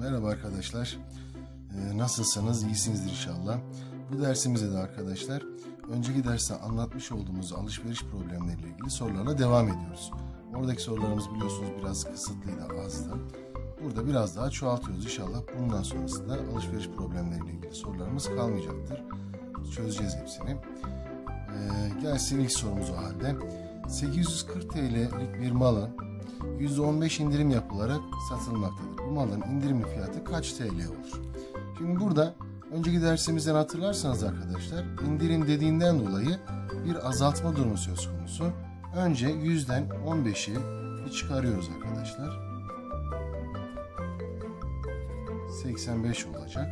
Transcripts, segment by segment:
Merhaba arkadaşlar. Ee, nasılsınız? İyisinizdir inşallah. Bu dersimizde de arkadaşlar önceki derste anlatmış olduğumuz alışveriş problemleriyle ilgili sorularla devam ediyoruz. Oradaki sorularımız biliyorsunuz biraz kısıtlıydı, azdı. Burada biraz daha çoğaltıyoruz inşallah. Bundan sonrasında alışveriş problemleriyle ilgili sorularımız kalmayacaktır. Çözeceğiz hepsini. Ee, gelsin ilk sorumuz o halde. 840 TL'lik bir malın %15 indirim yapılarak satılmaktadır. Bu malın indirimli fiyatı kaç TL olur? Şimdi burada önceki dersimizden hatırlarsanız arkadaşlar indirim dediğinden dolayı bir azaltma durumu söz konusu. Önce 100'den 15'i bir çıkarıyoruz arkadaşlar. 85 olacak.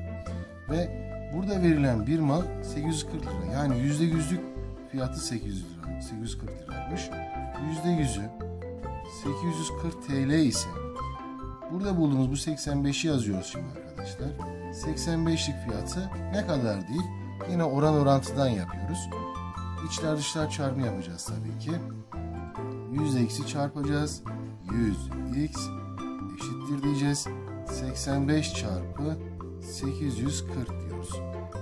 Ve burada verilen bir mal 840 lira. Yani %100'lük fiyatı 800 lira. 840 liraymış. %100'ü 840 TL ise burada bulduğumuz bu 85'i yazıyoruz şimdi arkadaşlar. 85'lik fiyatı ne kadar değil yine oran orantıdan yapıyoruz. İçler dışlar çarpımı yapacağız tabii ki. 100 eksi çarpacağız. 100 x eşittir diyeceğiz. 85 çarpı 840 diyoruz.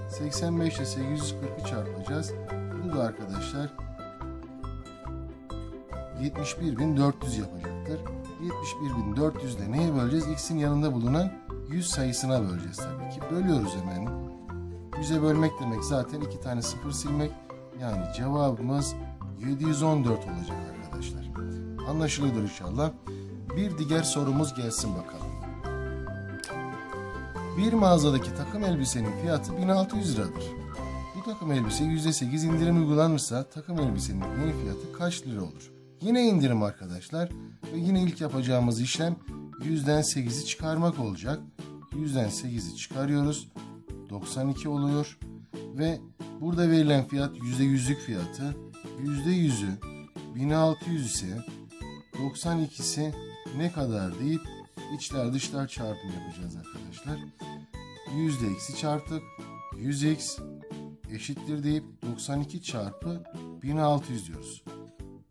85 ile 840'ı çarpacağız. Bu da arkadaşlar 71.400 yapacaktır. 71.400'de neye böleceğiz? X'in yanında bulunan 100 sayısına böleceğiz tabii ki. Bölüyoruz hemen. 100'e bölmek demek zaten iki tane sıfır silmek. Yani cevabımız 714 olacak arkadaşlar. Anlaşılıyordur inşallah. Bir diğer sorumuz gelsin bakalım. Bir mağazadaki takım elbisenin fiyatı 1600 liradır. Bu takım elbise %8 indirim uygulanırsa takım elbisenin yeni fiyatı kaç lira olur? Yine indirim arkadaşlar ve yine ilk yapacağımız işlem 100'den 8'i çıkarmak olacak. 100'den 8'i çıkarıyoruz. 92 oluyor ve burada verilen fiyat %100'lük fiyatı. %100'ü 1600 ise 92'si ne kadar deyip içler dışlar çarpımı yapacağız arkadaşlar. 100 ile x'i çarptık. 100x eşittir deyip 92 çarpı 1600 diyoruz.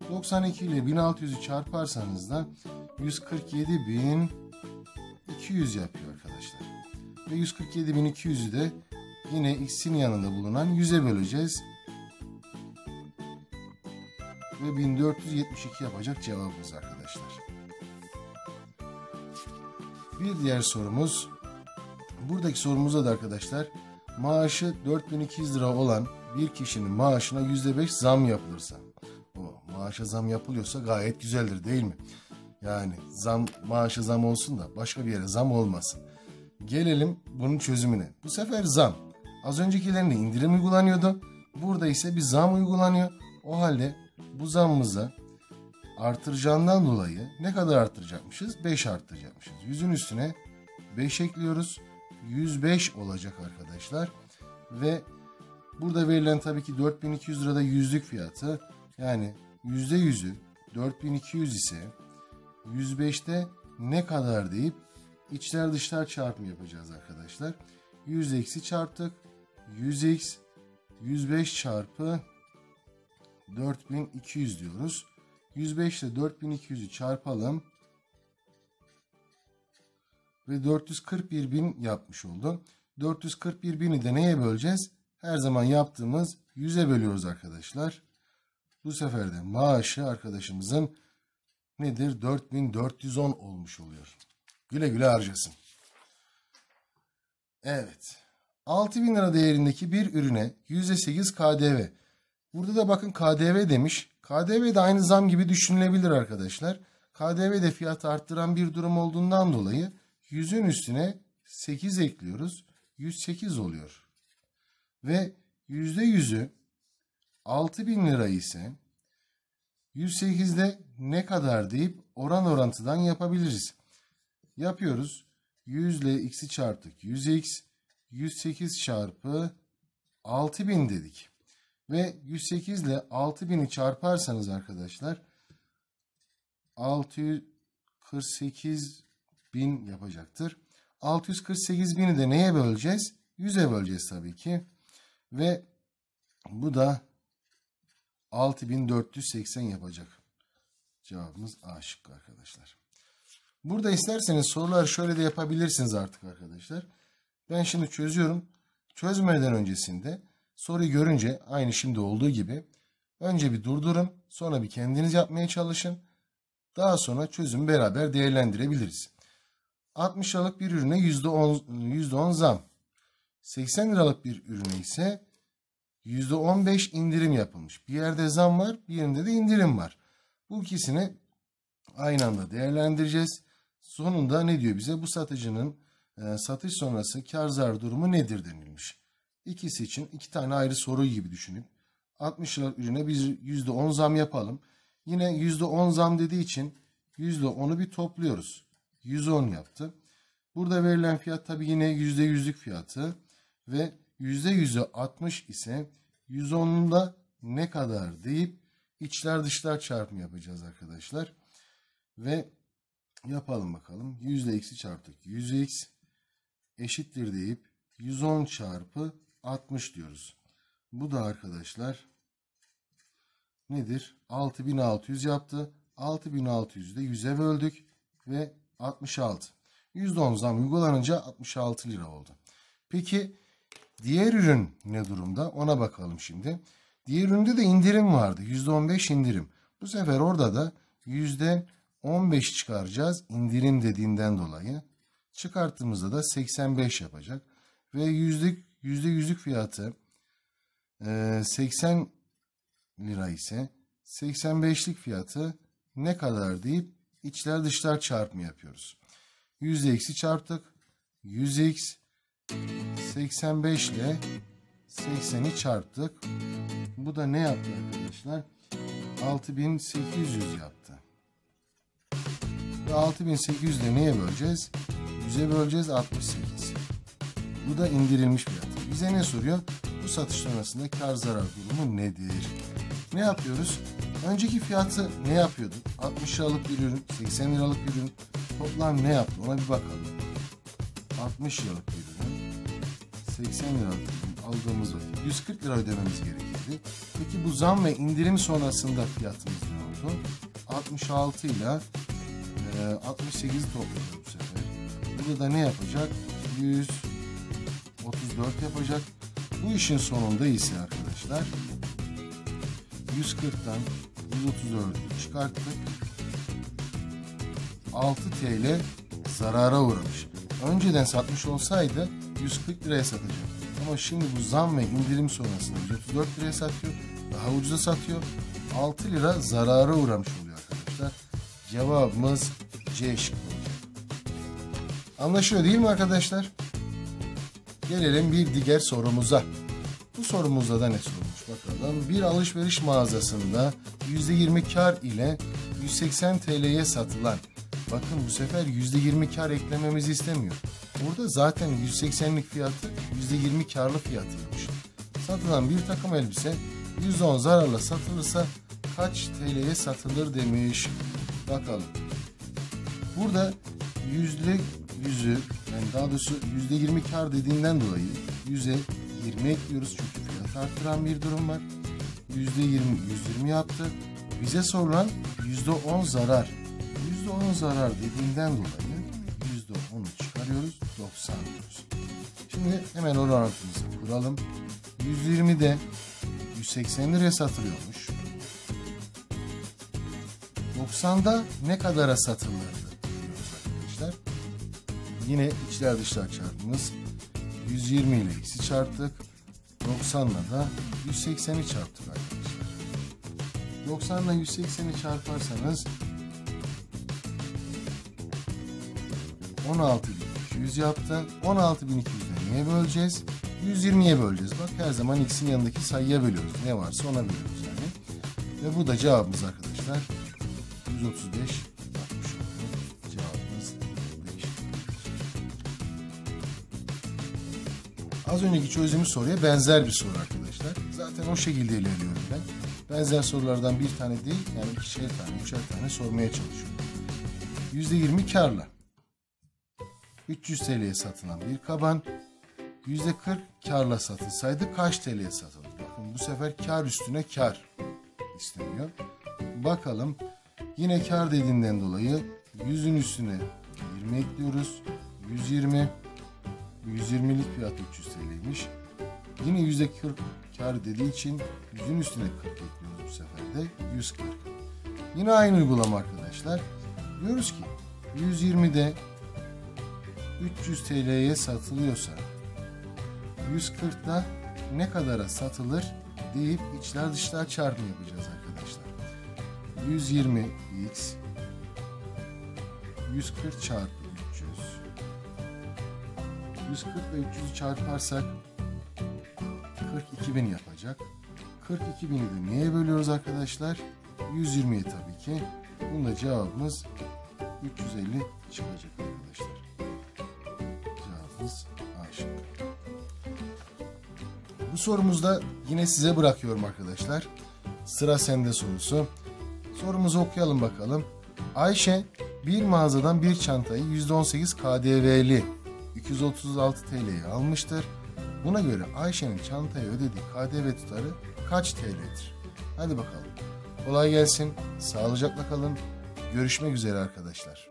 92 ile 1600'ü çarparsanız da 147.200 yapıyor arkadaşlar. Ve 147.200'ü de yine x'in yanında bulunan 100'e böleceğiz. Ve 1472 yapacak cevabımız arkadaşlar. Bir diğer sorumuz. Buradaki sorumuzda da arkadaşlar maaşı 4200 lira olan bir kişinin maaşına %5 zam yapılırsa maaşa zam yapılıyorsa gayet güzeldir değil mi? Yani zam maaşa zam olsun da başka bir yere zam olmasın. Gelelim bunun çözümüne. Bu sefer zam. Az öncekilerinde indirim uygulanıyordu. Burada ise bir zam uygulanıyor. O halde bu zammıza artıracağından dolayı ne kadar artıracakmışız? 5 artıracakmışız. Yüzün üstüne 5 ekliyoruz. 105 olacak arkadaşlar. Ve burada verilen tabii ki 4200 lirada yüzlük fiyatı. Yani %100'ü 4200 ise 105'te ne kadar deyip içler dışlar çarpımı yapacağız arkadaşlar. 100 eksi çarptık. 100x 105 çarpı 4200 diyoruz. 105 ile 4200'ü çarpalım. Ve 441 bin yapmış oldu. 441 bini de neye böleceğiz? Her zaman yaptığımız 100'e bölüyoruz arkadaşlar. Bu sefer de maaşı arkadaşımızın nedir? 4410 olmuş oluyor. Güle güle harcasın. Evet. 6000 lira değerindeki bir ürüne %8 KDV. Burada da bakın KDV demiş. KDV de aynı zam gibi düşünülebilir arkadaşlar. KDV de fiyat arttıran bir durum olduğundan dolayı 100'ün üstüne 8 ekliyoruz. 108 oluyor. Ve %100'ü 6000 lira ise 108'de ne kadar deyip oran orantıdan yapabiliriz. Yapıyoruz. 100 ile x'i çarptık. 100x 108 çarpı 6000 dedik. Ve 108 ile 6000'i çarparsanız arkadaşlar 648 bin yapacaktır. 648 bini de neye böleceğiz? 100'e böleceğiz tabii ki. Ve bu da 6480 yapacak. Cevabımız A şıkkı arkadaşlar. Burada isterseniz soruları şöyle de yapabilirsiniz artık arkadaşlar. Ben şimdi çözüyorum. Çözmeden öncesinde soruyu görünce aynı şimdi olduğu gibi önce bir durdurun. Sonra bir kendiniz yapmaya çalışın. Daha sonra çözümü beraber değerlendirebiliriz. 60 liralık bir ürüne %10, %10 zam. 80 liralık bir ürüne ise %15 indirim yapılmış. Bir yerde zam var, bir yerinde de indirim var. Bu ikisini aynı anda değerlendireceğiz. Sonunda ne diyor bize? Bu satıcının e, satış sonrası kar zar durumu nedir denilmiş. İkisi için iki tane ayrı soru gibi düşünüp 60 liralık ürüne biz %10 zam yapalım. Yine %10 zam dediği için %10'u bir topluyoruz. 110 yaptı. Burada verilen fiyat tabii yine %100'lük fiyatı ve %100'ü 60 ise 110'unda ne kadar deyip içler dışlar çarpımı yapacağız arkadaşlar. Ve yapalım bakalım. X'i çarptık. 100x eşittir deyip 110 çarpı 60 diyoruz. Bu da arkadaşlar nedir? 6600 yaptı. 6600'ü de 100'e böldük ve 66. %10 zam uygulanınca 66 lira oldu. Peki diğer ürün ne durumda? Ona bakalım şimdi. Diğer üründe de indirim vardı. %15 indirim. Bu sefer orada da %15 çıkaracağız. indirim dediğinden dolayı. Çıkarttığımızda da 85 yapacak. Ve yüzlük, yüzde yüzlük fiyatı 80 lira ise 85'lik fiyatı ne kadar deyip içler dışlar çarpımı yapıyoruz. Yüzde eksi çarptık. 100x 85 ile 80'i çarptık. Bu da ne yaptı arkadaşlar? 6800 yaptı. Ve 6800 de neye böleceğiz? 100'e böleceğiz 68. Bu da indirilmiş fiyat. Bize ne soruyor? Bu satış sonrasında kar zarar durumu nedir? Ne yapıyoruz? Önceki fiyatı ne yapıyorduk? 60 liralık bir ürün, 80 liralık bir ürün. Toplam ne yaptı? Ona bir bakalım. 60 liralık bir 80 liralık bir ürün aldığımız vakit 140 lira ödememiz gerekirdi. Peki bu zam ve indirim sonrasında fiyatımız ne oldu? 66 ile 68'i topladı bu sefer. Burada da ne yapacak? 134 yapacak. Bu işin sonunda ise arkadaşlar 140'tan 134'ü çıkarttık. 6 TL zarara uğramış. Önceden satmış olsaydı 140 liraya satacak. Ama şimdi bu zam ve indirim sonrasında 134 liraya satıyor. Daha ucuza satıyor. 6 lira zarara uğramış oluyor arkadaşlar. Cevabımız C şıkkı olacak. Anlaşılıyor değil mi arkadaşlar? Gelelim bir diğer sorumuza. Bu sorumuzda da ne sorulmuş bakalım. Bir alışveriş mağazasında %20 kar ile 180 TL'ye satılan Bakın bu sefer %20 kar eklememizi istemiyor. Burada zaten 180'lik fiyatı %20 karlı fiyatıymış. Satılan bir takım elbise %10 zararla satılırsa kaç TL'ye satılır demiş. Bakalım. Burada yüzde yüzü yani daha doğrusu yüzde yirmi kar dediğinden dolayı yüze 20 ekliyoruz çünkü fiyat arttıran bir durum var. Yüzde yirmi, yüz yirmi yaptı. Bize sorulan yüzde on zarar. Yüzde on zarar dediğinden dolayı çıkarıyoruz 90 diyoruz. Şimdi hemen orantımızı kuralım. 120'de 180 liraya satılıyormuş. 90'da ne kadara diyoruz arkadaşlar. Yine içler dışlar çarpımız 120 ile x'i çarptık. 90 ile da 180'i çarptık arkadaşlar. 90 ile 180'i çarparsanız 16.200 yaptı. 16.200'de neye böleceğiz? 120'ye böleceğiz. Bak her zaman x'in yanındaki sayıya bölüyoruz. Ne varsa ona bölüyoruz yani. Ve bu da cevabımız arkadaşlar. 135 yapmış olduk. Cevabımız 5. Az önceki çözümü soruya benzer bir soru arkadaşlar. Zaten o şekilde ilerliyorum ben. Benzer sorulardan bir tane değil yani ikişer tane, üçer tane sormaya çalışıyorum. %20 karla. 300 TL'ye satılan bir kaban %40 karla satılsaydı kaç TL'ye satılır? Bakın bu sefer kar üstüne kar isteniyor. Bakalım yine kar dediğinden dolayı 100'ün üstüne 20 ekliyoruz. 120. 120'lik fiyat 300 TL'ymiş. Yine %40 kar dediği için 100'ün üstüne 40 ekliyoruz bu sefer de 140. Yine aynı uygulama arkadaşlar. Diyoruz ki 120'de 300 TL'ye satılıyorsa 140'da ne kadara satılır deyip içler dışlar çarpımı yapacağız arkadaşlar. 120 x 140 çarpı 300 140 ile 300'ü çarparsak 42 bin yapacak. 42 bini de neye bölüyoruz arkadaşlar? 120'ye tabii ki. Bunda cevabımız 350 çıkacak arkadaşlar. Bu sorumuzda yine size bırakıyorum arkadaşlar. Sıra sende sorusu. Sorumuzu okuyalım bakalım. Ayşe bir mağazadan bir çantayı %18 KDV'li 236 TL'ye almıştır. Buna göre Ayşe'nin çantaya ödediği KDV tutarı kaç TL'dir? Hadi bakalım. Kolay gelsin. Sağlıcakla kalın. Görüşmek üzere arkadaşlar.